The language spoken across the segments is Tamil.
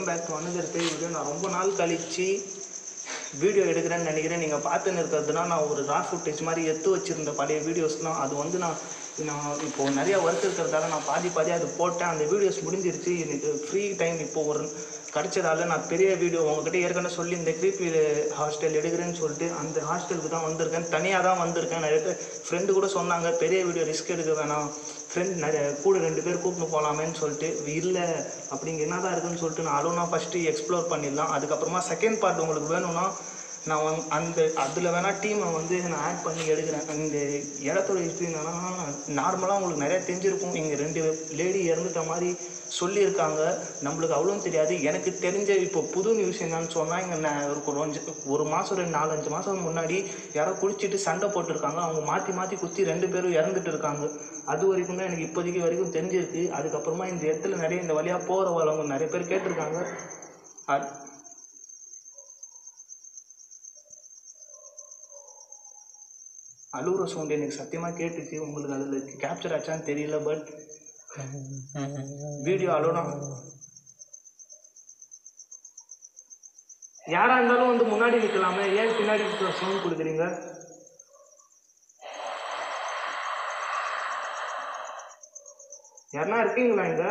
Welcome back to another pay video நான் ரொம்ப நாள் கழித்து வீடியோ எடுக்கிறேன்னு நினைக்கிறேன். நீங்கள் பார்த்துன்னு இருக்கிறதுனா நான் ஒரு ரா ஃபுட்டேஜ் மாதிரி எடுத்து வச்சுருந்த பழைய வீடியோஸ்லாம் அது வந்து நான் நான் இப்போது நிறைய ஒர்க் இருக்கிறதால நான் பாதி பாதி அது போட்டேன். அந்த வீடியோஸ் முடிஞ்சிருச்சு. எனக்கு ஃப்ரீ டைம் இப்போ ஒரு கிடைச்சதால நான் பெரிய வீடியோ உங்ககிட்ட ஏற்கனவே சொல்லி இந்த கிரீப்பி ஹாஸ்டல் எடுக்கிறேன்னு சொல்லிட்டு அந்த ஹாஸ்டலுக்கு தான் வந்திருக்கேன். தனியாக தான் வந்திருக்கேன். நிறைய பேர் ஃப்ரெண்டு கூட சொன்னாங்க பெரிய வீடியோ ரிஸ்க் எடுக்க வேணாம். ஃப்ரெண்ட் நிறைய கூட ரெண்டு பேர் கூப்பிட்டு போகலாமேன்னு சொல்லிட்டு இல்லை அப்படிங்க என்ன தான் இருக்குதுன்னு சொல்லிட்டு நான் அலோனா ஃபஸ்ட்டு எக்ஸ்ப்ளோர் பண்ணிடலாம். அதுக்கப்புறமா செகண்ட் பார்ட் உங்களுக்கு வேணும்னா நான் வந் அந்த அதில் வேணால் டீமை வந்து நான் ஆட் பண்ணி எடுக்கிறேன். இந்த இடத்தோட ஹிஸ்ட்ரி என்னன்னா நார்மலாக உங்களுக்கு நிறைய தெரிஞ்சிருக்கும். இங்கே ரெண்டு லேடி இறந்துட்ட மாதிரி சொல்லியிருக்காங்க. நம்மளுக்கு அவ்வளோ தெரியாது. எனக்கு தெரிஞ்ச இப்போ புது நியூஸ் என்னன்னு சொன்னால் இங்கே நான் ஒரு கொஞ்சம் ஒரு மாதம் ரெண்டு நாலஞ்சு மாதம் முன்னாடி யாரோ குளிச்சுட்டு சண்டை போட்டிருக்காங்க. அவங்க மாற்றி மாற்றி குத்தி ரெண்டு பேரும் இறந்துட்டு இருக்காங்க. அது வரைக்கும் தான் எனக்கு இப்போதைக்கு வரைக்கும் தெரிஞ்சிருக்கு. அதுக்கப்புறமா இந்த இடத்துல நிறைய இந்த வழியாக போகிற வரவங்க நிறைய பேர் கேட்டிருக்காங்க. அழுகுற சவுண்ட் எனக்கு சத்தியமாக கேட்டுச்சு. உங்களுக்கு அதில் கேப்சர் ஆச்சான்னு தெரியல பட் வீடியோ அலோனா யாராக இருந்தாலும் வந்து முன்னாடி நிற்கலாமே ஏன் பின்னாடி சவுண்ட் கொடுக்குறீங்க? யாருன்னா இருக்கீங்களா இங்க?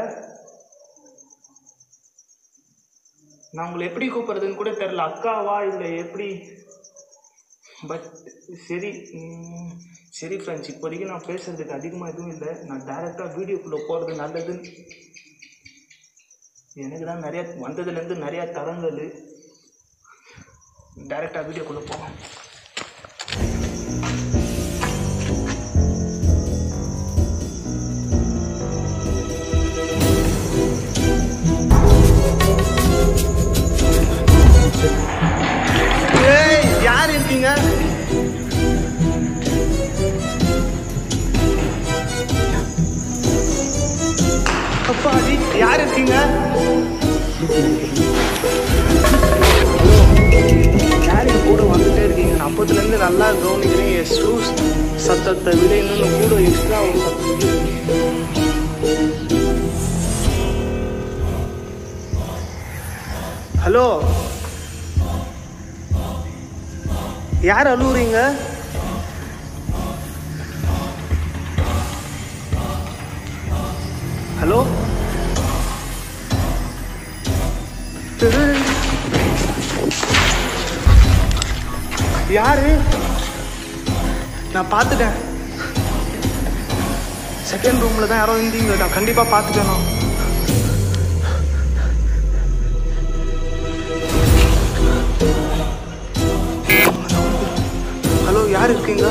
நான் உங்களை எப்படி கூப்பிடுறதுன்னு கூட தெரில அக்காவா இல்லை எப்படி? பட் சரி சரி ஃப்ரெண்ட்ஸ் இப்போதைக்கு நான் பேசுகிறதுக்கு அதிகமாக எதுவும் இல்லை. நான் டேரெக்டாக வீடியோக்குள்ளே போகிறது நல்லதுன்னு எனக்கு தான் நிறையா வந்ததுலேருந்து நிறையா தரங்கள். டேரெக்டாக வீடியோக்குள்ளே போவோம் இருக்கீங்க கூட வந்துட்டே இருக்கீங்க. அப்பத்துலேருந்து நல்லா கவனிக்கிறேன். என் ஷூஸ் சத்தத்தை விட இன்னும் கூட எக்ஸ்ட்ரா ஒரு ஹலோ யார் அழுவுறீங்க? யாரு? நான் பார்த்துட்டேன். செகண்ட் ரூம்ல தான் யாரோ இருந்தீங்க நான் கண்டிப்பா பார்த்துட்டேன் நான். ஹலோ யார் இருக்கீங்க?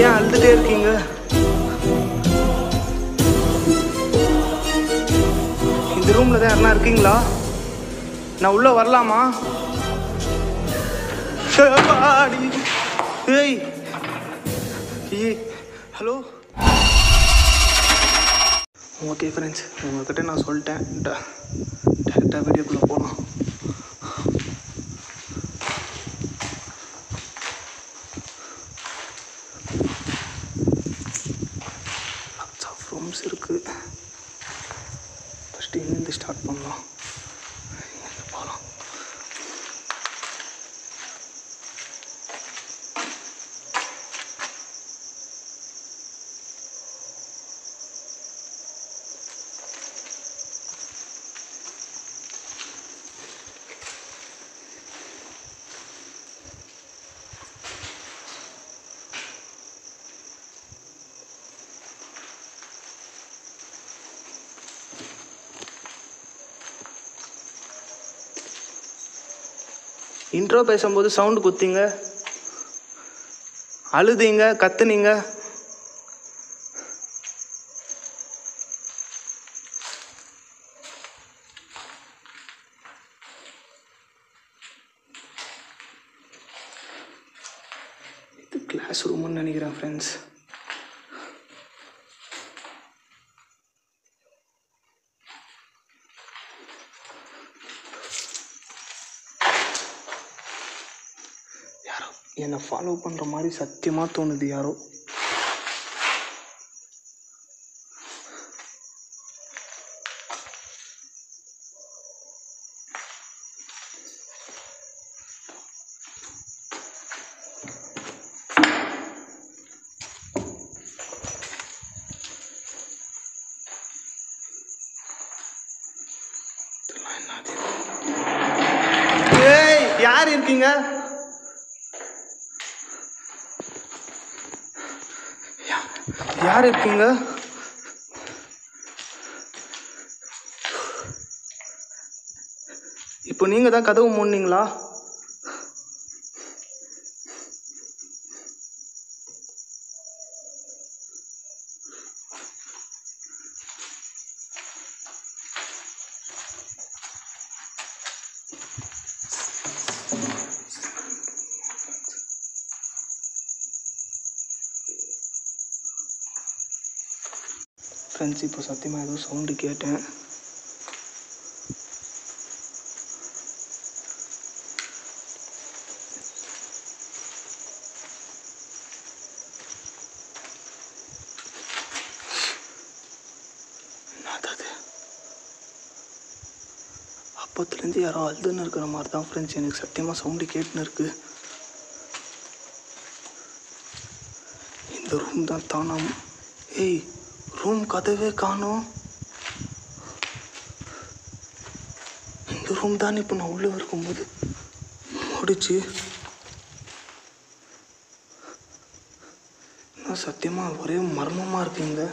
ஏன் அழுதுட்டே இருக்கீங்க? இந்த ரூம்ல தான் யாருனா இருக்கீங்களா? நான் உள்ள வரலாமா? ஏய். ஏய் ஹலோ. ஓகே ஃப்ரெண்ட்ஸ் உங்கள்கிட்ட நான் சொல்லிட்டேன். டேரெக்டாக வீடியோக்குள்ளே போகலாம் லாட்ஸ் ஆஃப் ரூம்ஸ் இருக்குது ஃபஸ்ட்டு எங்கேருந்து ஸ்டார்ட் பண்ணலாம் எங்கே போகலாம் இன்ட்ரோ பேசும்போது சவுண்டு குத்திங்க அழுதீங்க கத்துனீங்க இது கிளாஸ் ரூம்னு நினைக்கிறேன் ஃப்ரெண்ட்ஸ் யாரோ என்னை ஃபாலோ பண்ணுற மாதிரி சத்தியமாக தோணுது யாரோ இருக்கீங்க யா- யார் இருக்கீங்க? இப்போ நீங்க தான் கதவு மூடினீங்களா? ஃப்ரெண்ட்ஸ் இப்போ சத்தியமாக ஏதோ சவுண்டு கேட்டேன். அது? அப்பத்துலேருந்து யாரோ அழுதுன்னு இருக்கிற மாதிரி தான் ஃப்ரெண்ட்ஸ் எனக்கு சத்தியமாக சவுண்டு கேட்டுன்னு இருக்கு. இந்த ரூம் தான் தானாம். ஏய் ரூம் கதவே காணும். இந்த ரூம் தான் இப்போ நான் உள்ளே இருக்கும்போது முடிச்சு. நான் சத்தியமாக ஒரே மர்மமாக இருக்குங்க.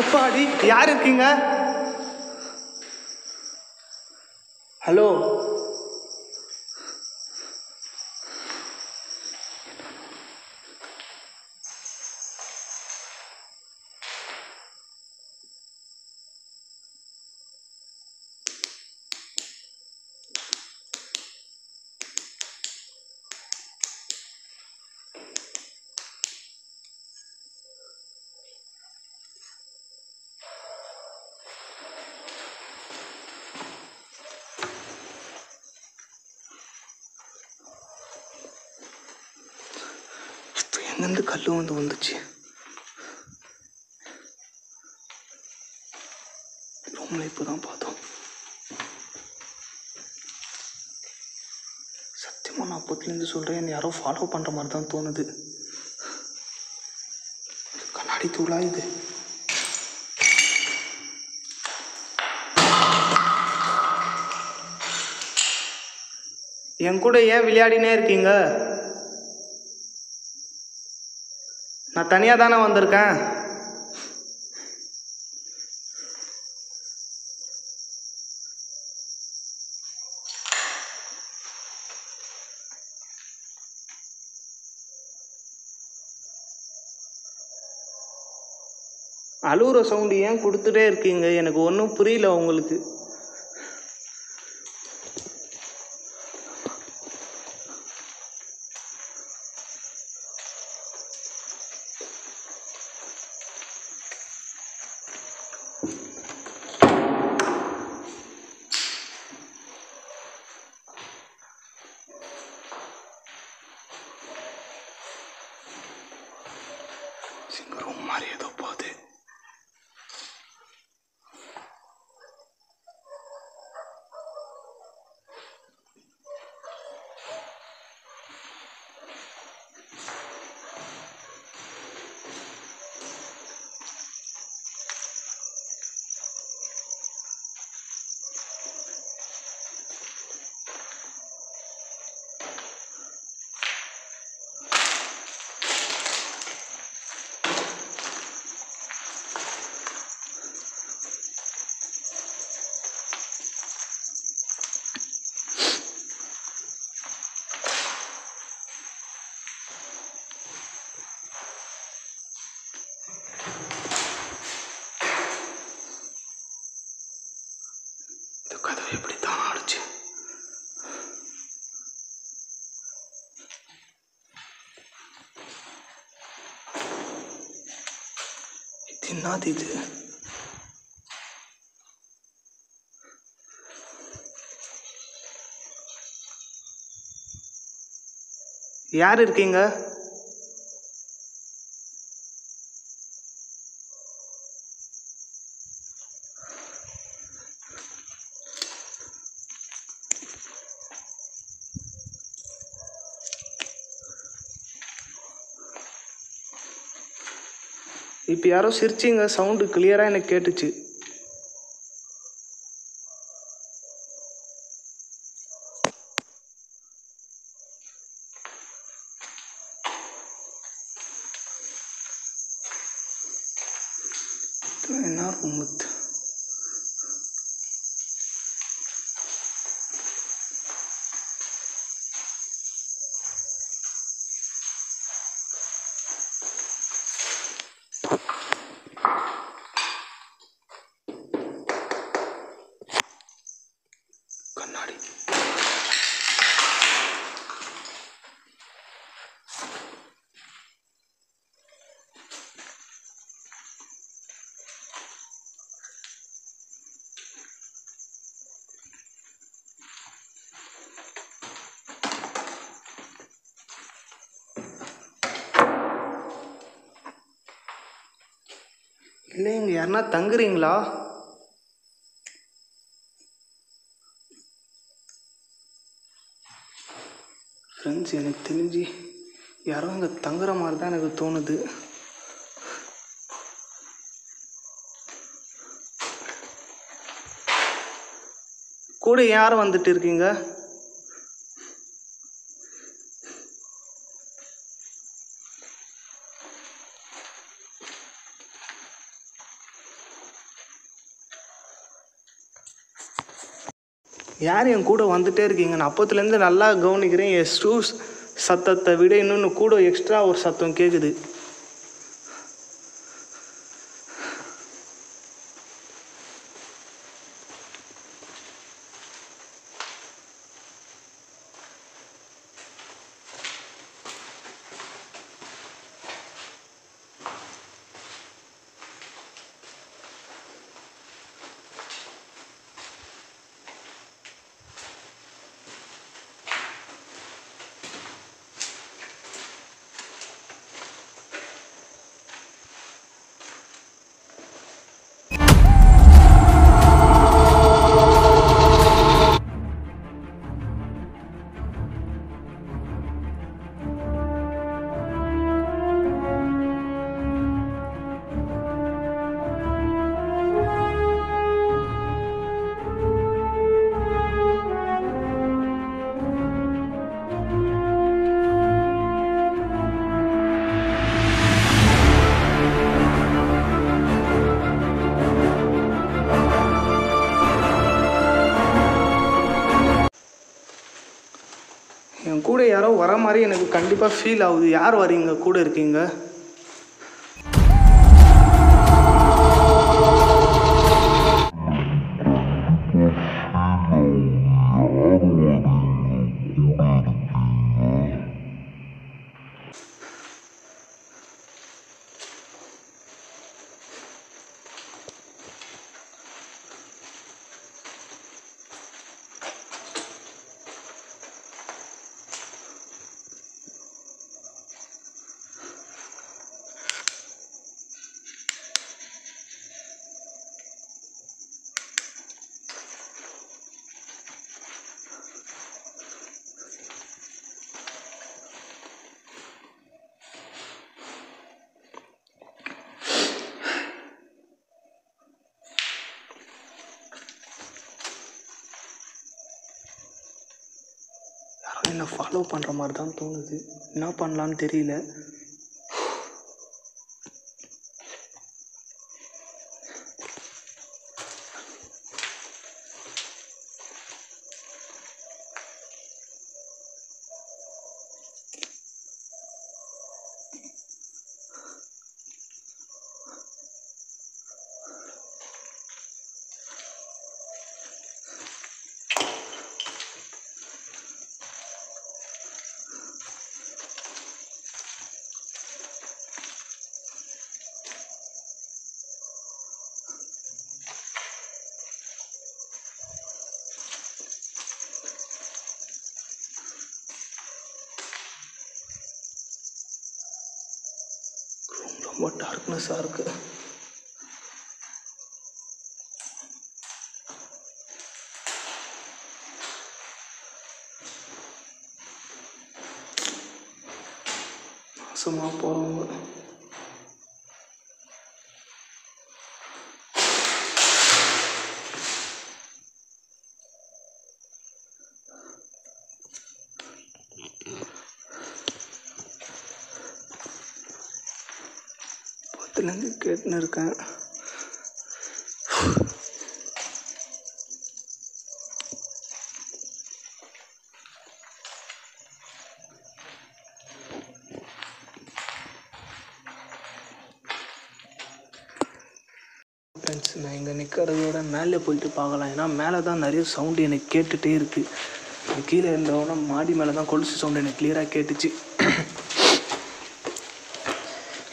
அப்பாடி யார் இருக்கீங்க? ஹலோ இப்போ எங்கேருந்து வந்து வந்துச்சு. ரொம்ப இப்போ தான் பார்த்தோம். சத்தியமாக நான் அப்போத்துலேருந்து சொல்கிறேன் என்னை யாரோ ஃபாலோ பண்ணுற மாதிரி தான் தோணுது கண்ணாடி தூளா இது? என் கூட ஏன் விளையாடினே இருக்கீங்க? நான் தனியாக தானே வந்திருக்கேன். அழுகுற சவுண்டு ஏன் கொடுத்துட்டே இருக்கீங்க? எனக்கு ஒன்றும் புரியல உங்களுக்கு. என்னது இது யார் இருக்கீங்க? இப்போ யாரோ சிரிச்சிங்க சவுண்டு கிளியராக எனக்கு கேட்டுச்சு என்ன ரூமுத்து கண்ணாடி இல்லை இங்கே யாருன்னா தங்குறீங்களா? ஃப்ரெண்ட்ஸ் எனக்கு தெரிஞ்சு யாரோ இங்கே தங்குற மாதிரி தான் எனக்கு தோணுது. கூட யார் வந்துட்டு இருக்கீங்க? யார் என் கூட வந்துகிட்டே இருக்கீங்க? நான் அப்போத்துலேருந்து நல்லா கவனிக்கிறேன். என் ஷூஸ் சத்தத்தை விட இன்னொன்று கூட எக்ஸ்ட்ரா ஒரு சத்தம் கேட்குது கண்டிப்பாக ஃபீல் ஆகுது. யார் வரீங்க? கூட இருக்கீங்க? என்னை ஃபாலோ பண்ணுற மாதிரி தான் தோணுது. என்ன பண்ணலான்னு தெரியல. ரொம்ப டார்க்னஸாக இருக்குது சும்மா போகிறவங்க பத்துலேருந்து கேட்டுன்னு இருக்கேன். ஃப்ரெண்ட்ஸ் நான் இங்கே நிற்கிறதோட மேலே போயிட்டு பார்க்கலாம். ஏன்னா மேலே தான் நிறைய சவுண்டு எனக்கு கேட்டுகிட்டே இருக்குது கீழே இருந்தவொடனே மாடி மேலே தான் கொலுசு சவுண்டு எனக்கு கிளியராக கேட்டுச்சு.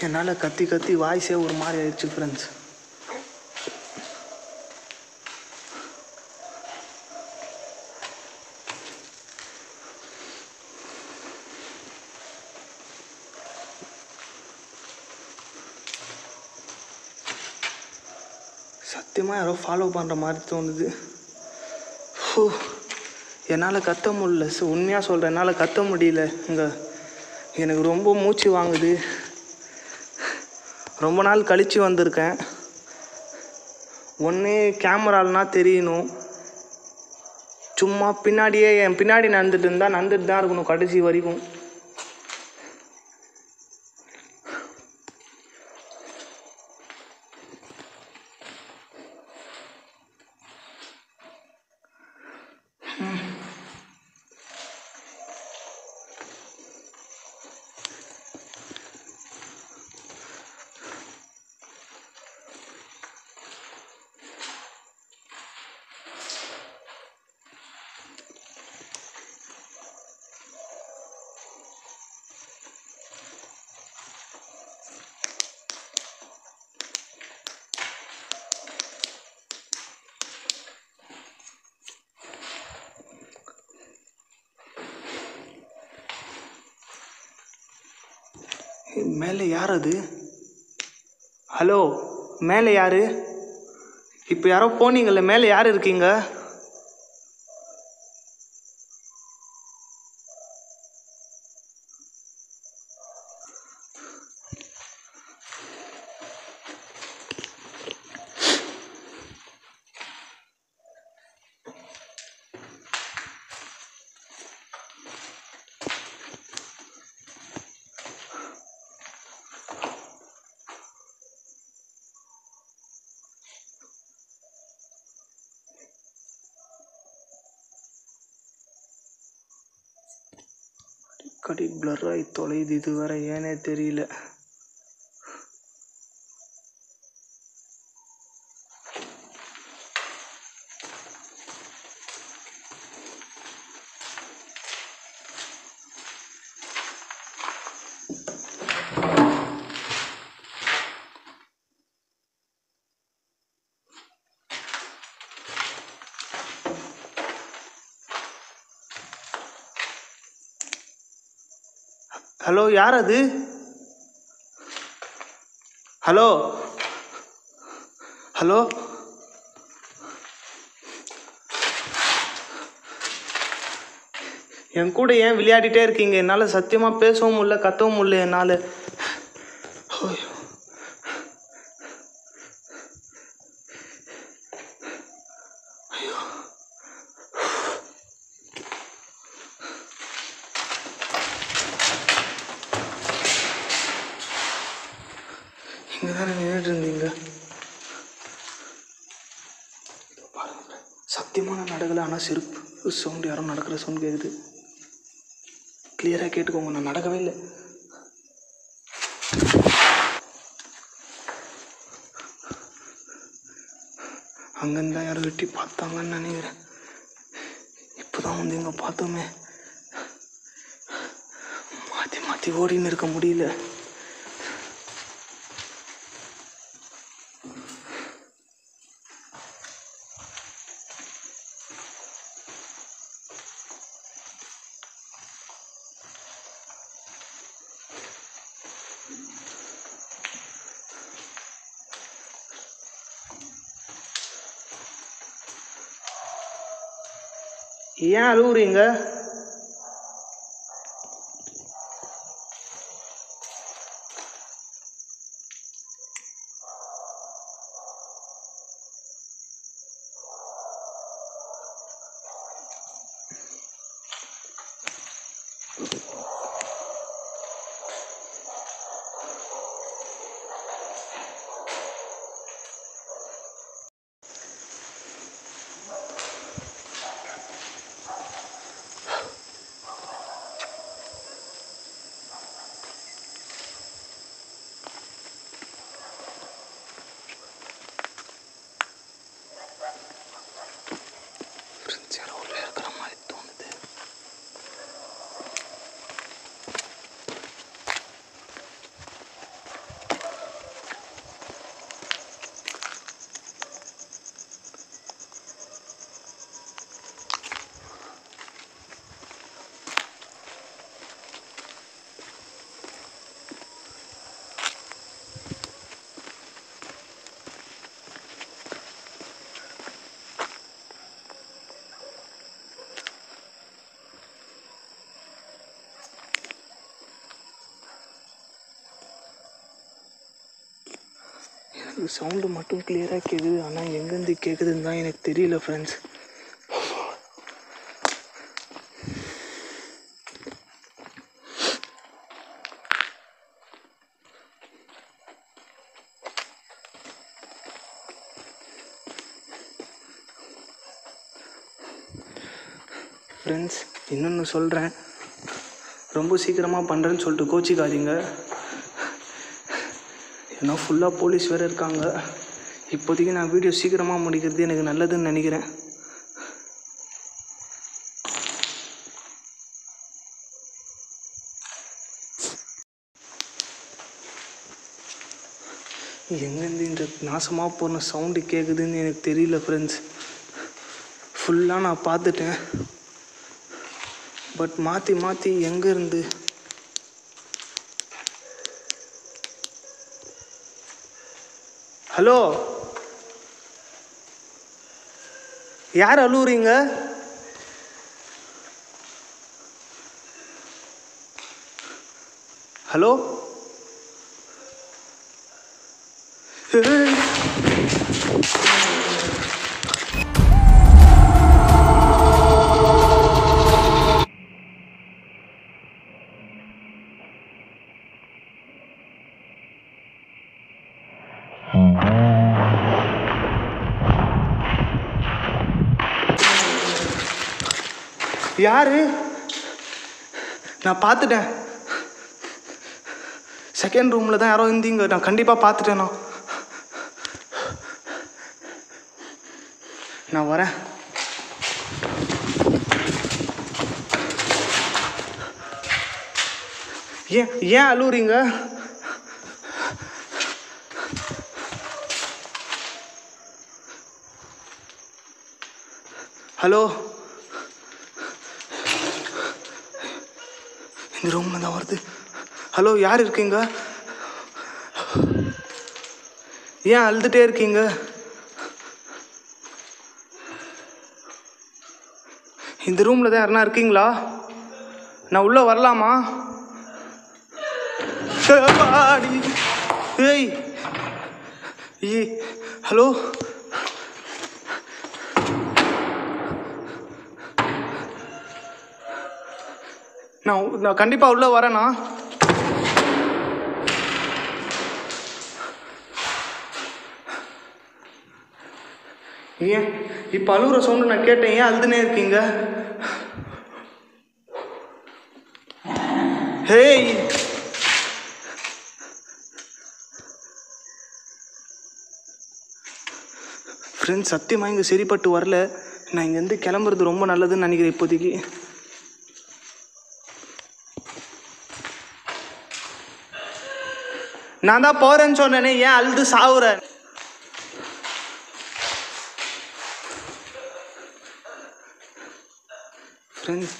என்னால் கத்தி கத்தி வாய்ஸே ஒரு மாதிரி ஆயிடுச்சு ஃப்ரெண்ட்ஸ் சத்தியமாக யாரோ ஃபாலோ பண்ணுற மாதிரி தோணுது. ஓ என்னால் கத்த முடியல. ஸோ உண்மையாக சொல்கிறேன் என்னால் கத்த முடியல. இங்கே எனக்கு ரொம்ப மூச்சு வாங்குது. ரொம்ப நாள் கழித்து வந்திருக்கேன். ஒன்று கேமராலனா தெரியணும். சும்மா பின்னாடியே என் பின்னாடி நடந்துட்டு இருந்தால் நடந்துட்டு தான் இருக்கணும் கடைசி வரைக்கும். மேலே யார் அது ஹலோ மேலே யார்? இப்போ யாரோ போனீங்கள்ல மேலே யார் இருக்கீங்க? அடிக்கடி ப்ளர் ஆகி தொலையுது இது வரை ஏனே தெரியல. ஹலோ யார் அது? ஹலோ? ஹலோ? என் கூட ஏன் விளையாடிட்டே இருக்கீங்க? என்னால் சத்தியமாக பேசவும் முடியல கத்தவும் முடியல என்னால் ஐயோ. ஐயோ. இங்கே தானே நின்றுட்டு இருந்தீங்க பாருங்க சத்தியமாக நான் நடக்கலை ஆனால் செருப்பு சவுண்டு யாரும் நடக்கிற சவுண்ட் கேட்குது கிளியராக கேட்டுக்கோங்க நான் நடக்கவே இல்லை. அங்கேருந்து தான் யாரும் வெட்டி பார்த்தாங்கன்னு நினைக்கிறேன். இப்போ தான் வந்து இங்கே பார்த்தோமே. மாற்றி மாற்றி ஓடின்னு இருக்க முடியல. ஏன் அழுவுறீங்க ஃப்ரெண்ட்ஸ் சவுண்டு மட்டும் கிளியராக கேட்குது ஆனால் எங்கேருந்து கேட்குதுன்னு தான் எனக்கு தெரியல ஃப்ரெண்ட்ஸ் ஃப்ரெண்ட்ஸ் இன்னொன்று சொல்கிறேன் ரொம்ப சீக்கிரமாக பண்ணுறேன்னு சொல்லிட்டு கோச்சிக்காதீங்க. ஏன்னா ஃபுல்லாக போலீஸ் வேறு இருக்காங்க. இப்போதைக்கு நான் வீடியோ சீக்கிரமாக முடிக்கிறது எனக்கு நல்லதுன்னு நினைக்கிறேன். எங்கேருந்து இந்த நாசமாக போன சவுண்டு கேட்குதுன்னு எனக்கு தெரியல ஃப்ரெண்ட்ஸ் ஃபுல்லாக நான் பார்த்துட்டேன். பட் மாற்றி மாற்றி எங்கேருந்து ஹலோ? யார் அழுவுறீங்க? ஹலோ? யாரு? நான் பார்த்துட்டேன். செகண்ட் ரூமில் தான் யாரோ இருந்தீங்க. நான் கண்டிப்பாக பார்த்துட்டேன் நான். நான் வரேன். ஏன் ஏன் அழுவுறீங்க? ஹலோ இந்த ரூமில் தான் வருது. ஹலோ யார் இருக்கீங்க? ஏன் அழுதுகிட்டே இருக்கீங்க? இந்த ரூமில் தான் யாருனா இருக்கீங்களா? நான் உள்ளே வரலாமா? ஏய் ஏய் ஹலோ? நான் நான் கண்டிப்பாக உள்ளே வரேண்ணா ஏன்? இப்போ அழுகுற சவுண்டு நான் கேட்டேன் ஏன் அழுதுனே இருக்கீங்க? ஹேய். ஃப்ரெண்ட்ஸ் சத்தியமாக இங்கே சரிப்பட்டு வரல. நான் இங்கேருந்து கிளம்புறது ரொம்ப நல்லதுன்னு நினைக்கிறேன் இப்போதைக்கு. நான் தான் போகிறேன்னு சொன்னேனே ஏன் அழுது சாவுற? ஃப்ரெண்ட்ஸ்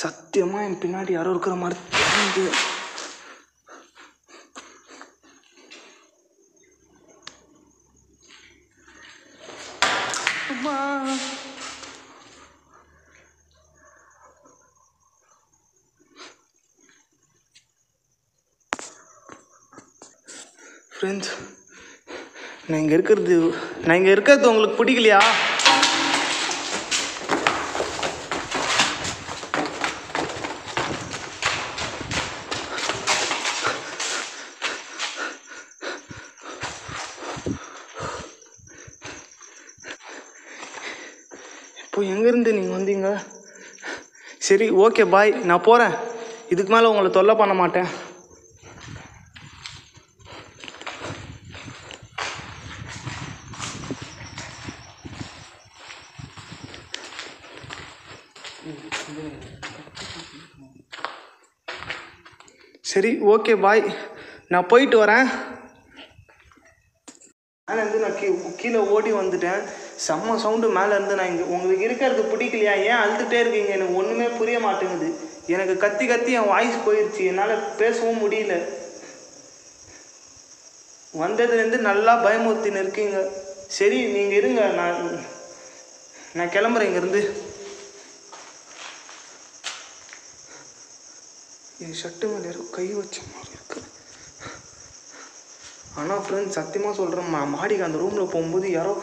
சத்தியமாக என் பின்னாடி யாரோ இருக்கிற மாதிரி ஃப்ரெண்ட்ஸ் நான் இங்கே இருக்கிறது நான் இங்கே இருக்கிறது உங்களுக்கு பிடிக்கலையா? இப்போ எங்கேருந்து நீங்கள் வந்தீங்க? சரி ஓகே பாய் நான் போகிறேன் இதுக்கு மேலே உங்களை தொல்லை பண்ண மாட்டேன். சரி ஓகே பாய் நான் போயிட்டு வரேன். மேலேருந்து நான் கீ கீழே ஓடி வந்துட்டேன். செம்ம சவுண்டு மேலேருந்து நான் இங்கே உங்களுக்கு இருக்கிறது பிடிக்கலையா? ஏன் அழுதுகிட்டே இருக்கீங்க? எனக்கு ஒன்றுமே புரிய மாட்டேங்குது. எனக்கு கத்தி கத்தி என் வாய்ஸ் போயிடுச்சு என்னால் பேசவும் முடியல. வந்ததுலேருந்து நல்லா பயமுறுத்தின்னு இருக்கீங்க. சரி நீங்கள் இருங்க. நான் நான் கிளம்புறேன் இங்கேருந்து. என் ஷர்ட்டு மேலே யாரோ கை வச்ச மாதிரி இருக்கு. ஆனால் ஃப்ரெண்ட்ஸ் சத்தியமாக சொல்கிறேன் மா மாடிக்கு அந்த ரூமில் போகும்போது யாரோ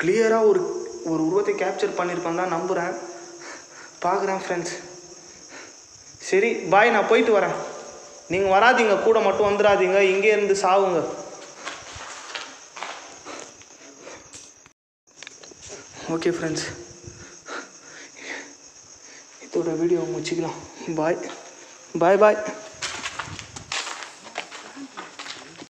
கிளியராக ஒரு ஒரு உருவத்தை கேப்சர் பண்ணியிருக்கோம் தான் நம்புகிறேன் பார்க்குறேன் ஃப்ரெண்ட்ஸ் சரி பாய் நான் போயிட்டு வரேன். நீங்கள் வராதீங்க கூட மட்டும் வந்துடாதீங்க இங்கே இருந்து சாவுங்க. ஓகே ஃப்ரெண்ட்ஸ் இதோட வீடியோ முடிச்சிக்கலாம். Bye bye bye